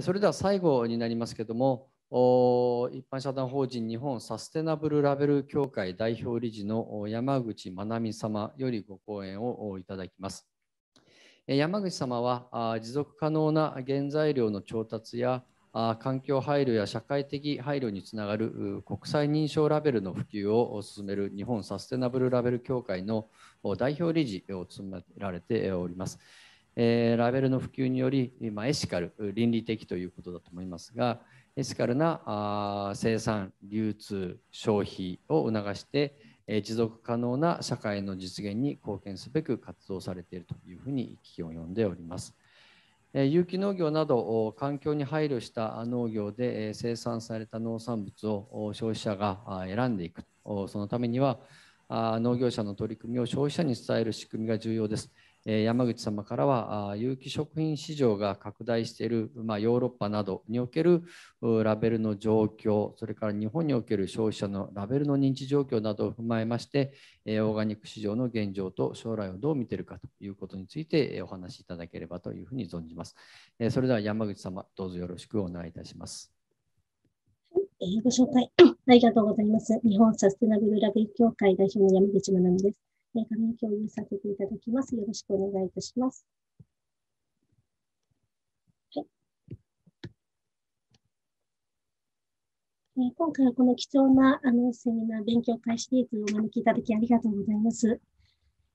それでは最後になりますけれども、一般社団法人日本サステナブルラベル協会代表理事の山口まなみ様よりご講演をいただきます。山口様は持続可能な原材料の調達や環境配慮や社会的配慮につながる国際認証ラベルの普及を進める日本サステナブルラベル協会の代表理事を務められております。ラベルの普及により、エシカル、倫理的ということだと思いますが、エシカルな生産、流通、消費を促して、持続可能な社会の実現に貢献すべく活動されているというふうに聞きを読んでおります。有機農業など環境に配慮した農業で生産された農産物を消費者が選んでいくそのためには農業者の取り組みを消費者に伝える仕組みが重要です。山口様からは有機食品市場が拡大している、まあ、ヨーロッパなどにおけるラベルの状況それから日本における消費者のラベルの認知状況などを踏まえましてオーガニック市場の現状と将来をどう見ているかということについてお話しいただければというふうに存じます。それでは山口様どうぞよろしくお願いいたします。ご紹介 ありがとうございます。日本サステナブルラベル協会代表の山口まなみです。え画面共有させていただきます。よろしくお願いいたします。はい、え今回はこの貴重なあのセミナー、勉強会シリーズをお招きいただきありがとうございます。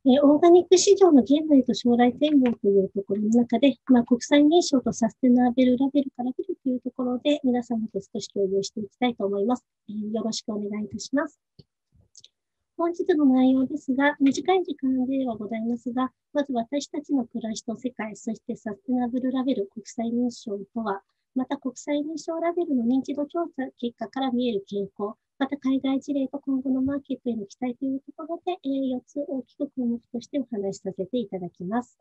えオーガニック市場の現在と将来展望というところの中で、まあ、国際認証とサステナブルラベルから見るというところで、皆様と少し共有していきたいと思います。えよろしくお願いいたします。本日の内容ですが、短い時間ではございますが、まず私たちの暮らしと世界、そしてサステナブルラベル国際認証とは、また国際認証ラベルの認知度調査結果から見える傾向、また海外事例と今後のマーケットへの期待というところで、4つ大きく項目としてお話しさせていただきます。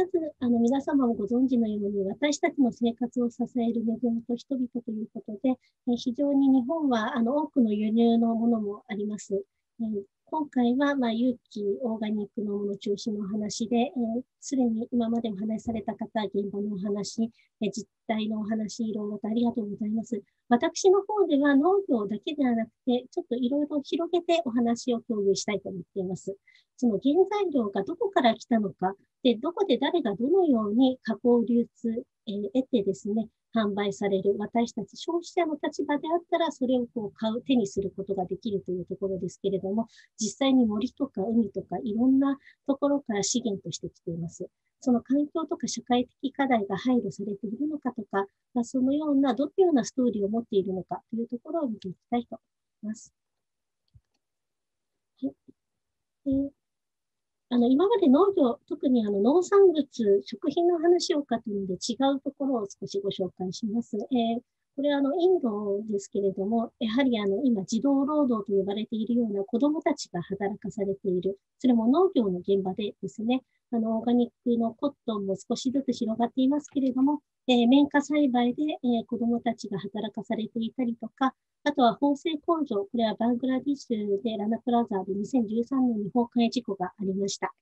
まず、あの、皆様もご存知のように、私たちの生活を支える恵みと人々ということで、え非常に日本は、あの、多くの輸入のものもあります。今回は、まあ、有機、オーガニックのもの中心のお話で、す、で、に今までお話しされた方、現場のお話、えー、実態のお話、いろいろとありがとうございます。私の方では農業だけではなくて、ちょっといろいろ広げてお話を共有したいと思っています。その原材料がどこから来たのか、で、どこで誰がどのように加工流通、えー、得てですね、販売される私たち消費者の立場であったら、それをこう買う、手にすることができるというところですけれども、実際に森とか海とかいろんなところから資源としてきています。その環境とか社会的課題が配慮されているのかとか、まあ、そのような、どのようなストーリーを持っているのかというところを見ていきたいと思います。はい。えーあの、今まで農業、特にあの農産物、食品の話をかというので違うところを少しご紹介します。えー、これはあのインドですけれども、やはりあの今児童労働と呼ばれているような子供たちが働かされている、それも農業の現場でですね、あのオーガニックのコットンも少しずつ広がっていますけれども、えー、綿花栽培で、えー、子供たちが働かされていたりとか、あとは縫製工場、これはバングラディッシュでラナプラザーで2013年に崩壊事故がありました。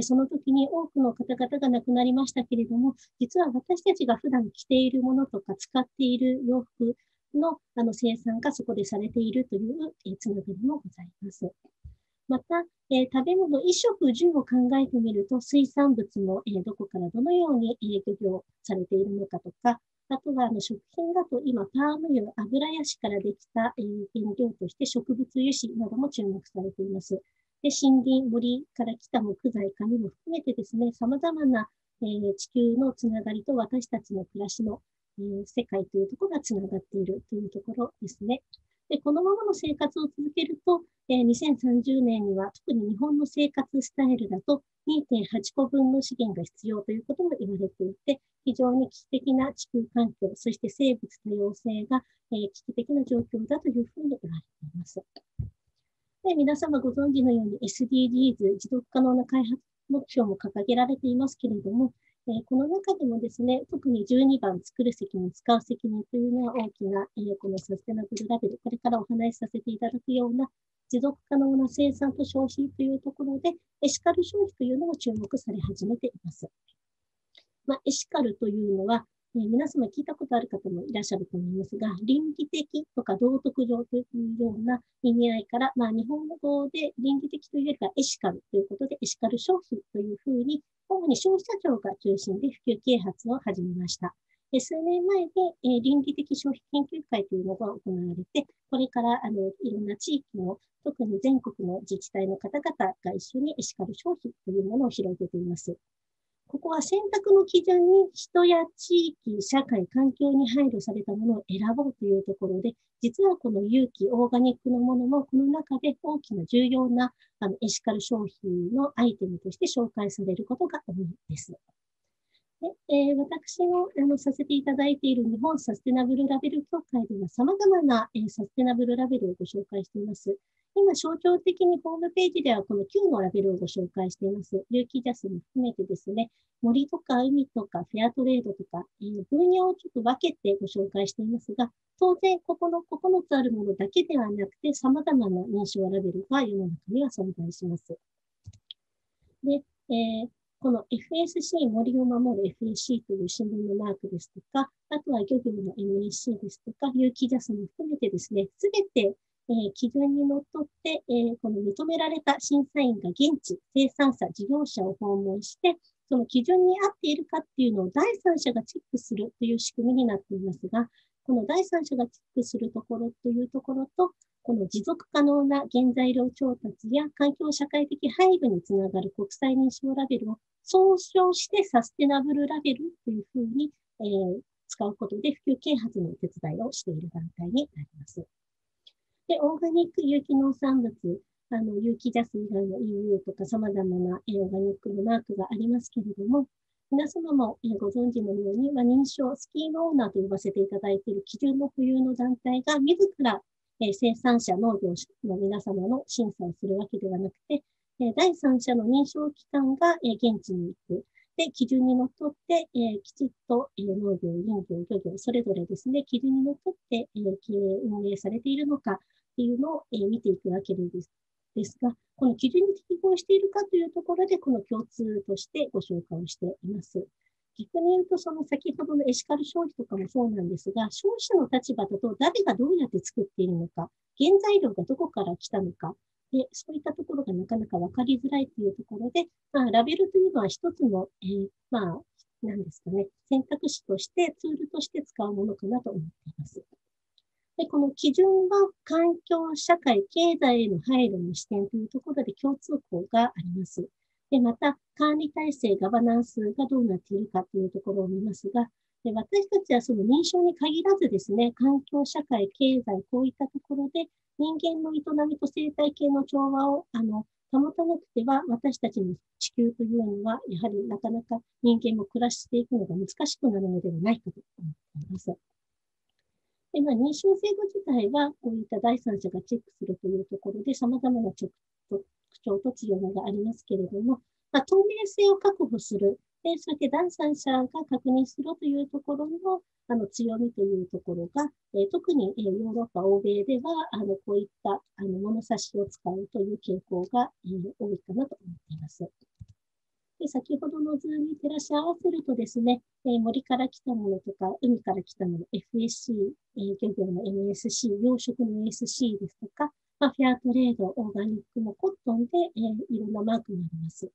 その時に多くの方々が亡くなりましたけれども、実は私たちが普段着ているものとか使っている洋服のあの生産がそこでされているという、えつながりもございます。また、え食べ物、衣食住を考えてみると、水産物も、えどこからどのように、え漁業されているのかとか、あとはあの食品だと今、パーム油、油やしからできた、え原料として植物油脂なども注目されています。で森林、森から来た木材、紙も含めてですね、様々な、えー、地球のつながりと私たちの暮らしの、えー、世界というところがつながっているというところですね。でこのままの生活を続けると、えー、2030年には特に日本の生活スタイルだと2.8個分の資源が必要ということも言われていて、非常に危機的な地球環境、そして生物多様性が、えー、危機的な状況だというふうに言われています。で皆様ご存知のように SDGs、持続可能な開発目標も掲げられていますけれども、え、この中でもですね、特に12番、作る責任、使う責任というのは大きな、えー、このサステナブルラベル、これからお話しさせていただくような持続可能な生産と消費というところで、エシカル消費というのも注目され始めています。まあ、エシカルというのは、えー、皆様聞いたことある方もいらっしゃると思いますが、倫理的とか道徳上というような意味合いから、まあ、日本語で倫理的というよりはエシカルということで、エシカル消費というふうに、主に消費者庁が中心で普及啓発を始めました。数年前で、えー、倫理的消費研究会というのが行われて、これからあのいろんな地域の、特に全国の自治体の方々が一緒にエシカル消費というものを広げています。ここは選択の基準に人や地域、社会、環境に配慮されたものを選ぼうというところで、実はこの有機、オーガニックのものも、この中で大きな重要なあのエシカル消費のアイテムとして紹介されることが多いです。でえー、私のあのさせていただいている日本サステナブルラベル協会では様々な、えー、サステナブルラベルをご紹介しています。今、象徴的にホームページではこの9のラベルをご紹介しています。有機ジャスも含めてですね、森とか海とかフェアトレードとか、えー、分野をちょっと分けてご紹介していますが、当然、ここの9つあるものだけではなくて、様々な認証ラベルが世の中には存在します。で、えーこの FSC、森を守る FSC という新聞のマークですとか、あとは漁業の MSC ですとか、有機ジャスも含めてですね、すべてえ、基準にのっとって、え、この認められた審査員が現地、生産者、事業者を訪問して、その基準に合っているかっていうのを第三者がチェックするという仕組みになっていますが、この第三者がチェックするところというところと、この持続可能な原材料調達や環境社会的配慮につながる国際認証ラベルを総称してサステナブルラベルというふうに、えー、使うことで普及啓発のお手伝いをしている団体になります。で、オーガニック有機農産物、あの、有機ジャス以外の EU とか様々なオーガニックのマークがありますけれども、皆様もご存知のように、まあ、認証、スキームオーナーと呼ばせていただいている基準の保有の団体が自ら生産者、農業の皆様の審査をするわけではなくて、第三者の認証機関が現地に行く。で、基準にのっとって、え、きちっと、え、農業、林業、漁業、それぞれですね、基準にのっとって、え、運営されているのかっていうのを、え、見ていくわけです。ですが、この基準に適合しているかというところで、この共通としてご紹介をしています。逆に言うと、その先ほどのエシカル消費とかもそうなんですが、消費者の立場だと誰がどうやって作っているのか、原材料がどこから来たのか、でそういったところがなかなか分かりづらいというところで、まあ、ラベルというのは一つの、えー、まあ、なんですかね、選択肢として、ツールとして使うものかなと思っています。で、この基準は環境、社会、経済への配慮の視点というところで共通項があります。で、また、管理体制、ガバナンスがどうなっているかというところを見ますが、で私たちはその認証に限らずですね、環境、社会、経済、こういったところで人間の営みと生態系の調和をあの保たなくては、私たちの地球というのは、やはりなかなか人間も暮らしていくのが難しくなるのではないかと思っています。でまあ、認証制度自体は、こういった第三者がチェックするというところで、様々な特徴と強みがありますけれども、まあ、透明性を確保する、で、そして第三者が確認するというところのあの強みというところが、えー、特に、えー、ヨーロッパ、欧米ではあのこういったあの物差しを使うという傾向が、えー、多いかなと思っています。で先ほどの図に照らし合わせるとですね、えー、森から来たものとか、海から来たもの、FSC、えー、漁業の MSC、養殖の SC ですとか、まあ、フェアトレード、オーガニックのコットンで、えー、いろんなマークがあります。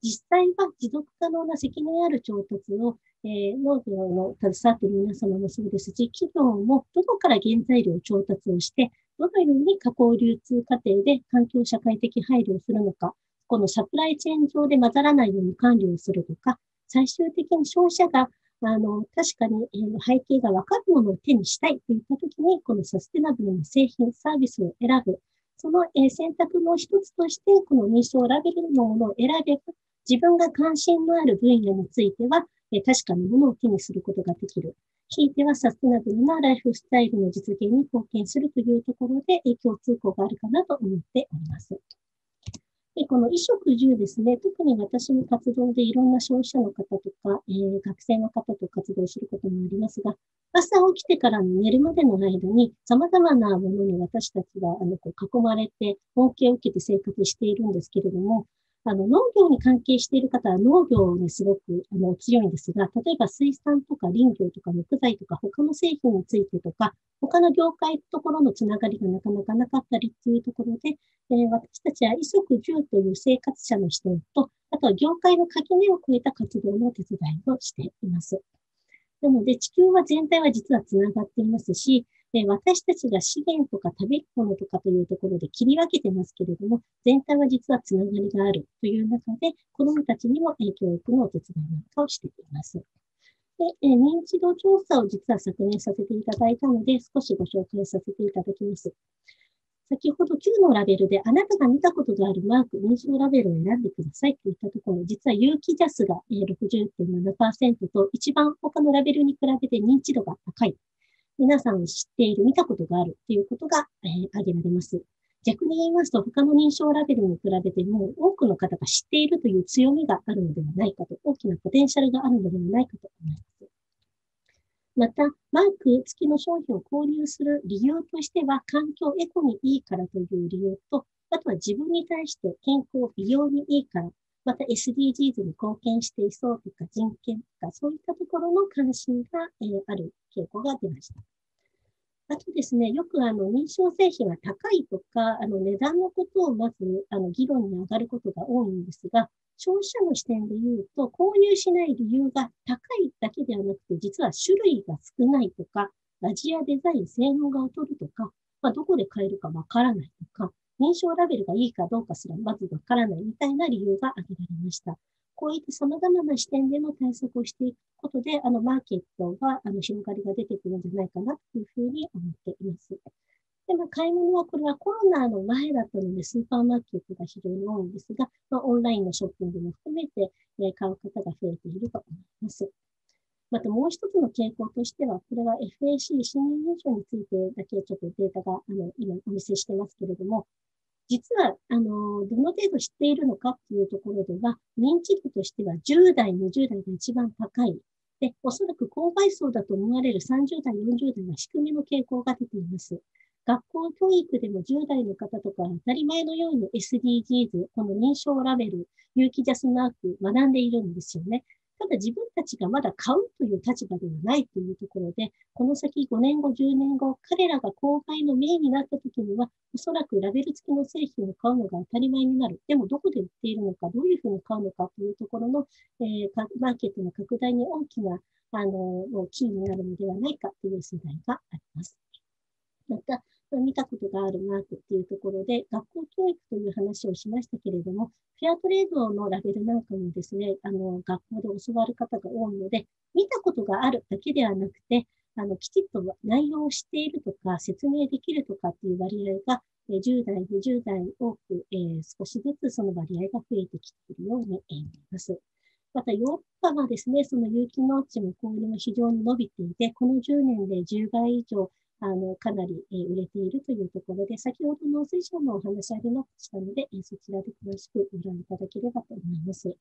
実際は持続可能な責任ある調達を、えー、農業の携わっている皆様もそうですし、企業もどこから原材料調達をして、どのように加工流通過程で環境社会的配慮をするのか、このサプライチェーン上で混ざらないように管理をするとか、最終的に消費者があの、確かに、え、背景がわかるものを手にしたいといったときに、このサステナブルな製品、サービスを選ぶ。その、え、選択の一つとして、この認証ラベルのものを選べば、自分が関心のある分野については、え確かなものを手にすることができる。ひいてはサステナブルなライフスタイルの実現に貢献するというところで、え共通項があるかなと思っております。でこの衣食住ですね、特に私の活動でいろんな消費者の方とか、えー、学生の方と活動することもありますが、朝起きてから寝るまでの間に様々なものに私たちはあのこう囲まれて恩恵を受けて生活しているんですけれども、あの、農業に関係している方は農業にすごくあの強いんですが、例えば水産とか林業とか木材とか他の製品についてとか、他の業界ところのつながりがなかなかなかったりっていうところで、えー、私たちは衣食住という生活者の視点と、あとは業界の垣根を越えた活動の手伝いをしています。なので、地球は全体は実はつながっていますし、で私たちが資源とか食べ物とかというところで切り分けてますけれども、全体は実はつながりがあるという中で、子どもたちにも影響をくのお手伝いなんかをしています。で、え認知度調査を実は昨年させていただいたので、少しご紹介させていただきます。先ほど9のラベルであなたが見たことがあるマーク、認証ラベルを選んでくださいといったところ、実は有機ジャスが60.7%と一番他のラベルに比べて認知度が高い皆さん知っている、見たことがあるということが、えー、挙げられます。逆に言いますと、他の認証ラベルに比べても多くの方が知っているという強みがあるのではないかと、大きなポテンシャルがあるのではないかと思います。また、マーク付きの商品を購入する理由としては、環境エコにいいからという理由と、あとは自分に対して健康、美容にいいから、また SDGs に貢献していそうとか人権とか、そういったところの関心が、え、ある傾向が出ました。あとですね、よくあの認証製品が高いとか、あの値段のことをまずあの議論に上がることが多いんですが、消費者の視点で言うと、購入しない理由が高いだけではなくて、実は種類が少ないとか、味やデザイン、性能が劣るとか、まあ、どこで買えるかわからないとか、認証ラベルがいいかどうかすらまずわからないみたいな理由が挙げられました。こういった様々な視点での対策をしていくことで、あの、マーケットが、あの、広がりが出てくるんじゃないかなというふうに思っています。で、まあ、買い物は、これはコロナの前だったので、スーパーマーケットが非常に多いんですが、まあ、オンラインのショッピングも含めて、えー、買う方が増えていると思ま。たもう一つの傾向としては、これは FAC、新認証についてだけちょっとデータが、あの、今お見せしてますけれども、実は、あの、どの程度知っているのかっていうところでは、認知度としては10代、20代が一番高い。で、おそらく購買層だと思われる30代、40代は低めの傾向が出ています。学校教育でも10代の方とか当たり前のように SDGs、この認証ラベル、有機ジャスマーク学んでいるんですよね。ただ自分たちがまだ買うという立場ではないというところで、この先5年後、10年後、彼らが購買のメインになった時には、おそらくラベル付きの製品を買うのが当たり前になる。でもどこで売っているのか、どういうふうに買うのかというところの、えー、マーケットの拡大に大きな、あの、キーになるのではないかという世代があります。また、見たことがあるなっていうところで、学校教育という話をしましたけれども、フェアトレードのラベルなんかもですね、あの、学校で教わる方が多いので、見たことがあるだけではなくて、あの、きちっと内容を知っているとか、説明できるとかっていう割合が、10代、20代多く、えー、少しずつその割合が増えてきているように見えます。また、ヨーロッパはですね、その有機農地もこれも非常に伸びていて、この10年で10倍以上あの、かなり、えー、売れているというところで、先ほど農水省のお話ありましたので、えー、そちらで詳しくご覧いただければと思います。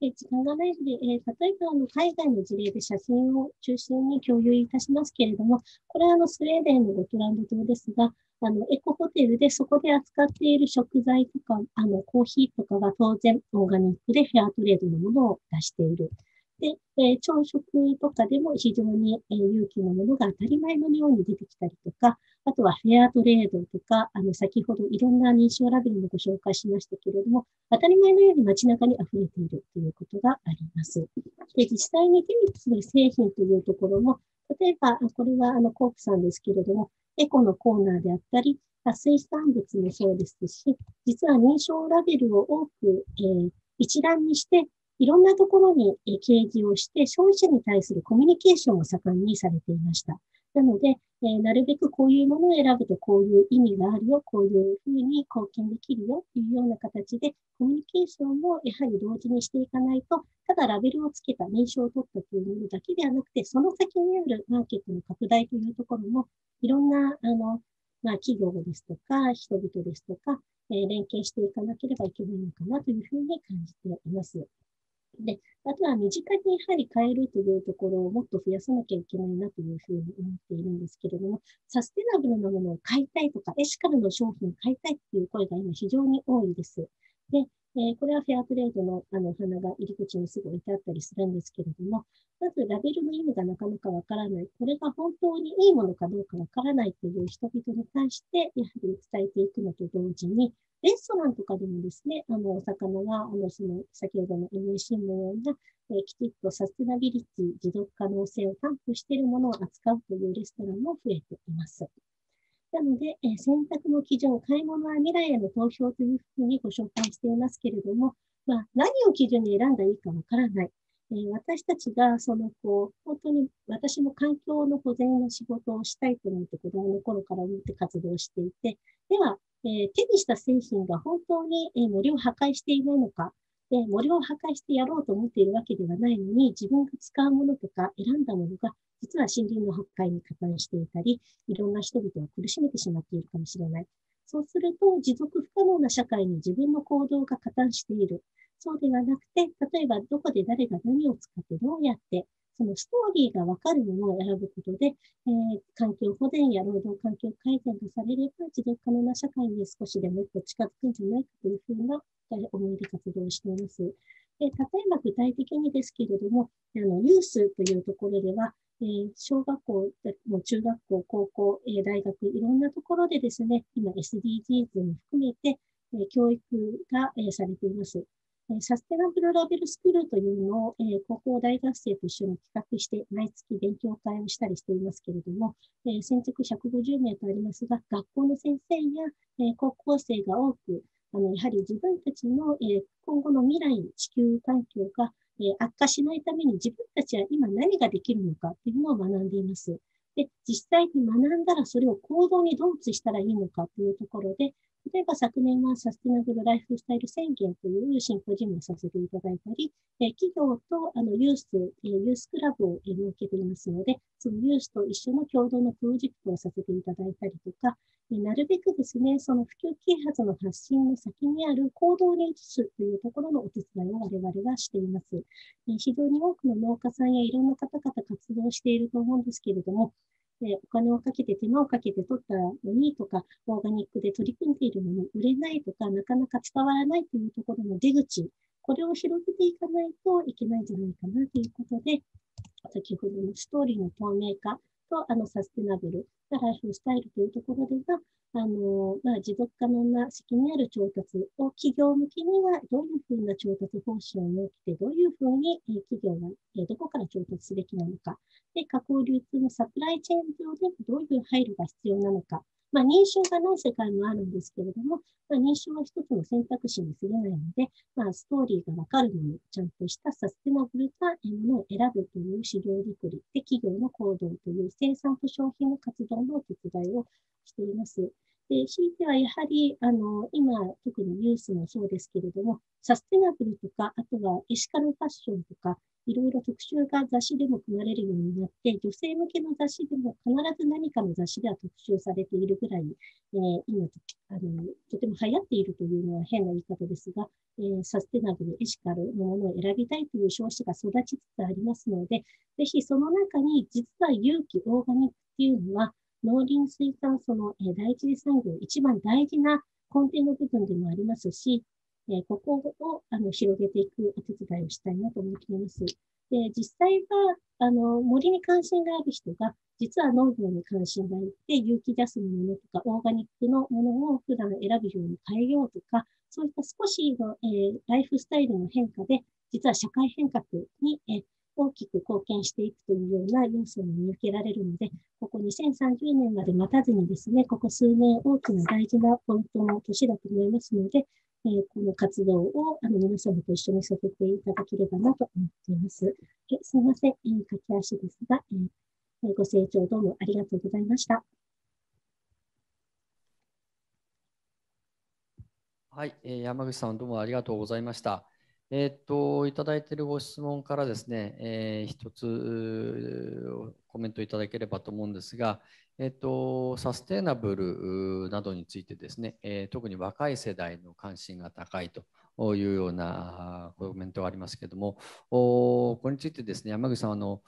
え時間がないので、えー、例えばあの海外の事例で写真を中心に共有いたしますけれども、これはあのスウェーデンのゴトランド島ですが、あのエコホテルでそこで扱っている食材とか、あのコーヒーとかは当然オーガニックでフェアトレードのものを出している。で、えー、朝食とかでも非常に、えー、有機のものが当たり前のように出てきたりとか、あとはフェアトレードとか、あの、先ほどいろんな認証ラベルもご紹介しましたけれども、当たり前のように街中に溢れているということがあります。で、実際に手にする製品というところも、例えば、これはあの、コープさんですけれども、エコのコーナーであったり、水産物もそうですし、実は認証ラベルを多く、えー、一覧にしていろんなところに掲示をして、消費者に対するコミュニケーションを盛んにされていました。なので、えなるべくこういうものを選ぶとこういう意味があるよ、こういうふうに貢献できるよというような形で、コミュニケーションをやはり同時にしていかないと、ただラベルをつけた認証を取ったというものだけではなくて、その先にあるマーケットの拡大というところも、いろんな、あの、まあ、企業ですとか、人々ですとか、え、連携していかなければいけないのかなというふうに感じています。で、あとは身近にやはり変えるというところをもっと増やさなきゃいけないなというふうに思っているんですけれども、サステナブルなものを買いたいとか、エシカルの商品を買いたいっていう声が今非常に多いです。で、ええこれはフェアトレードのあの花が入り口にすぐ置いてあったりするんですけれども、まずラベルの意味がなかなかわからない、これが本当にいいものかどうかわからないという人々に対して、やはり伝えていくのと同時に、レストランとかでもですね、あの、お魚は、あの、その、先ほどの NEC のような、えー、きちっとサステナビリティ、持続可能性を担保しているものを扱うというレストランも増えています。なので、えー、選択の基準、買い物は未来への投票というふうにご紹介していますけれども、まあ、何を基準に選んだらいいかわからない。えー、私たちが、その、こう、本当に私も環境の保全の仕事をしたいと思って子供の頃から思って活動していて、では、えー、手にした製品が本当に、えー、森を破壊していないのか、で、森を破壊してやろうと思っているわけではないのに、自分が使うものとか選んだものが、実は森林の破壊に加担していたり、いろんな人々を苦しめてしまっているかもしれない。そうすると、持続不可能な社会に自分の行動が加担している。そうではなくて、例えばどこで誰が何を使ってどうやってそのストーリーがわかるものを選ぶことで、えー、環境保全や労働環境改善がされれば、持続可能な社会に少しでも一歩近づくんじゃないかというふうな思いで活動しています。で例えば具体的にですけれども、あのユースというところでは、えー、小学校、も中学校、高校、えー、大学、いろんなところでですね、今 SDGs も含めて、えー、教育が、えされています。サステナブルラベルスクールというのを、え、高校大学生と一緒に企画して毎月勉強会をしたりしていますけれども、え、先着150名とありますが、学校の先生や、え、高校生が多く、あのやはり自分たちの、え今後の未来、地球環境が、え悪化しないために自分たちは今何ができるのかっていうのを学んでいます。で、実際に学んだらそれを行動にどう移したらいいのかというところで、例えば昨年はサステナブルライフスタイル宣言というシンポジウムをさせていただいたり、え企業とあのユース、えユースクラブを、え設けていますので、そのユースと一緒の共同のプロジェクトをさせていただいたりとか、えなるべくですね、その普及啓発の発信の先にある行動に移すというところのお手伝いを我々はしています。え非常に多くの農家さんやいろんな方々活動していると思うんですけれども、でお金をかけて手間をかけて取ったのにとか、オーガニックで取り組んでいるのに売れないとか、なかなか伝わらないというところの出口、これを広げていかないといけないんじゃないかなということで、先ほどのストーリーの透明化とあのサステナブルライフスタイルというところでは、あの、まあ、持続可能な責任ある調達を企業向けにはどういうふうな調達方針を設けて、どういうふうに、企業が、どこから調達すべきなのか、で、加工流通のサプライチェーン上でどういう配慮が必要なのか、まあ、認証がない世界もあるんですけれども、まあ、認証は一つの選択肢に過ぎないので、まあ、ストーリーがわかるもの、ちゃんとしたサステナブルなものを選ぶという資料作りで、企業の行動という生産と消費の活動のお手伝いをしています。で、ひいてはやはり、あの、今、特にユースもそうですけれども、サステナブルとか、あとはエシカルファッションとか、いろいろ特集が雑誌でも組まれるようになって、女性向けの雑誌でも必ず何かの雑誌では特集されているぐらい、えー、今あの、とても流行っているというのは変な言い方ですが、えー、サステナブル、エシカルのものを選びたいという消費者が育ちつつありますので、ぜひその中に実は有機、オーガニックっていうのは、農林水産その、え第一次産業、一番大事な根底の部分でもありますし、えここをあの広げていくお手伝いをしたいなと思っています。で、実際は、あの、森に関心がある人が、実は農業に関心があって、有機ジャスのものとか、オーガニックのものを普段選ぶように変えようとか、そういった少しの、えー、ライフスタイルの変化で、実は社会変革に、えー、大きく貢献していくというような要素も見受けられるので、ここ2030年まで待たずにですね、ここ数年大きな大事なポイントの年だと思いますので、えー、この活動をあの皆様と一緒にさせていただければなと思っています。えすみません、えー、駆け足ですが、えー、ご清聴どうもありがとうございました。はい、えー、山口さんどうもありがとうございました。えっ、と、いただいているご質問からですね、えー、一つコメントいただければと思うんですが、えっと、サステナブルなどについてですね、えー、特に若い世代の関心が高いというようなコメントがありますけれども、これについてですね、山口さんあの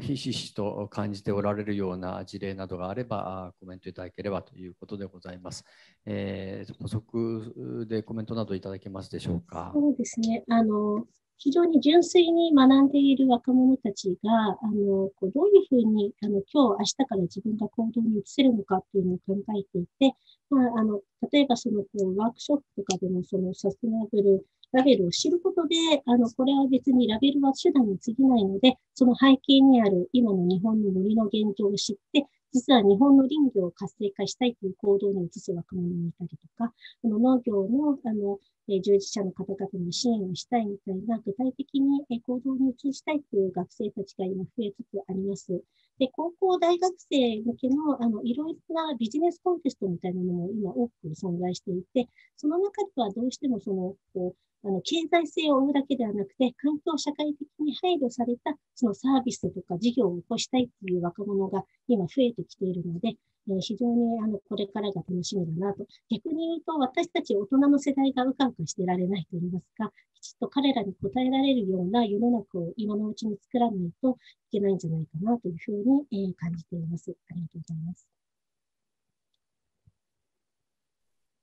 ひしひしと感じておられるような事例などがあれば、コメントいただければということでございます。えー、補足でコメントなどいただけますでしょうか？そうですね。あの非常に純粋に学んでいる若者たちが、あの、こうどういうふうに、あの、今日、明日から自分が行動に移せるのかっていうのを考えていて、まあ、あの、例えばその、こうワークショップとかでも、その、サステナブルラベルを知ることで、あの、これは別にラベルは手段に過ぎないので、その背景にある今の日本の森の現状を知って、実は日本の林業を活性化したいという行動に移す若者もいたりとか、この農業のあの、え従事者の方々に支援をしたいみたいな、具体的に、え行動に移したいという学生たちが今増えつつあります。で、高校、大学生向けの、あの、いろいろなビジネスコンテストみたいなのも今多く存在していて、その中ではどうしてもその、こう、あの経済性を追うだけではなくて、環境社会的に配慮されたそのサービスとか事業を起こしたいっていう若者が今増えてきているので、えー、非常にあのこれからが楽しみだなと。逆に言うと、私たち大人の世代がうかうかしてられないと言いますか、きちっと彼らに応えられるような世の中を今のうちに作らないといけないんじゃないかなというふうに、えー、感じています。ありがとうございます。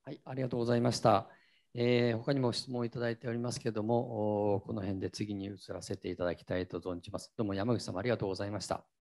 はい、ありがとうございました。えー、他にも質問をいただいておりますけれども、この辺で次に移らせていただきたいと存じます。どうも山口様ありがとうございました。